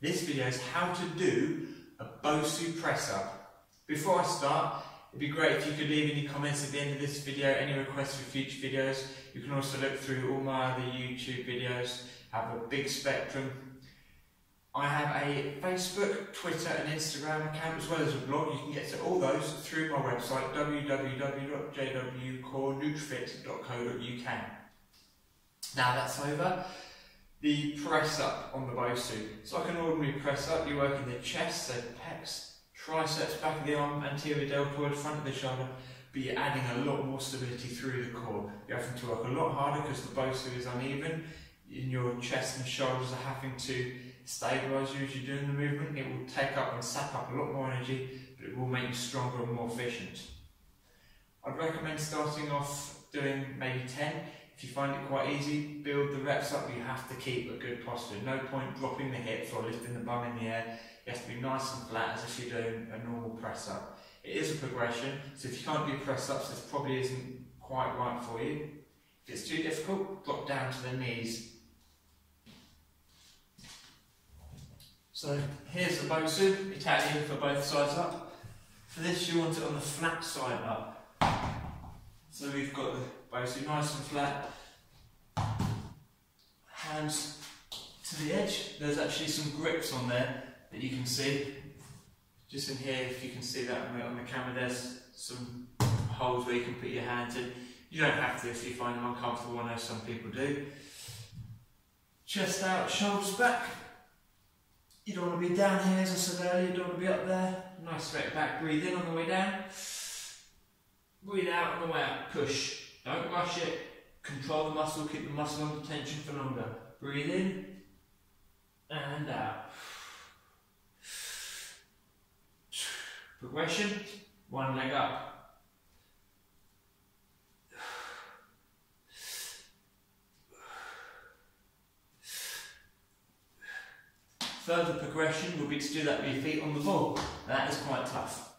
This video is how to do a Bosu press up. Before I start, it'd be great if you could leave any comments at the end of this video, any requests for future videos. You can also look through all my other YouTube videos, have a big spectrum. I have a Facebook, Twitter and Instagram account as well as a blog. You can get to all those through my website www.jwcorenutrifit.co.uk. Now that's over. The press up on the Bosu. It's like an ordinary press up. you're working the chest, so pecs, triceps, back of the arm, anterior deltoid, front of the shoulder, but you're adding a lot more stability through the core. You're having to work a lot harder because the Bosu is uneven. In your chest and shoulders are having to stabilise you as you're doing the movement. It will take up and sap up a lot more energy, but it will make you stronger and more efficient. I'd recommend starting off doing maybe 10 if you find it quite easy, build the reps up, you have to keep a good posture. No point dropping the hips or lifting the bum in the air. You have to be nice and flat as if you're doing a normal press up. It is a progression, so if you can't do press ups, this probably isn't quite right for you. If it's too difficult, drop down to the knees. So here's the Bosu, Italian for both sides up. For this you want it on the flat side up. So we've got the Bosu nice and flat. Hands to the edge. There's actually some grips on there that you can see. Just in here, if you can see that on the camera, there's some holes where you can put your hands in. You don't have to if you find them uncomfortable, I know some people do. Chest out, shoulders back. You don't want to be down here, as I said earlier, you don't want to be up there. Nice straight back, breathe in on the way down. Breathe out out, push. Don't rush it. Control the muscle, keep the muscle under tension for longer. Breathe in and out. Progression, one leg up. Further progression will be to do that with your feet on the ball. That is quite tough.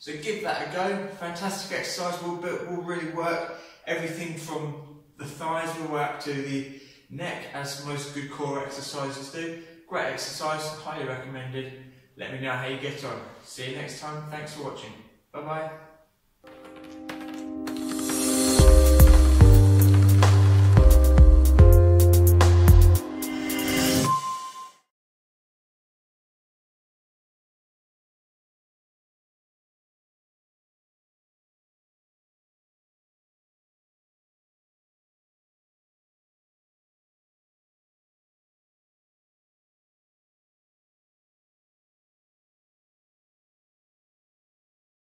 So give that a go. Fantastic exercise will, will really work. Everything from the thighs will work to the neck as most good core exercises do. Great exercise, highly recommended. Let me know how you get on. See you next time. Thanks for watching. Bye bye.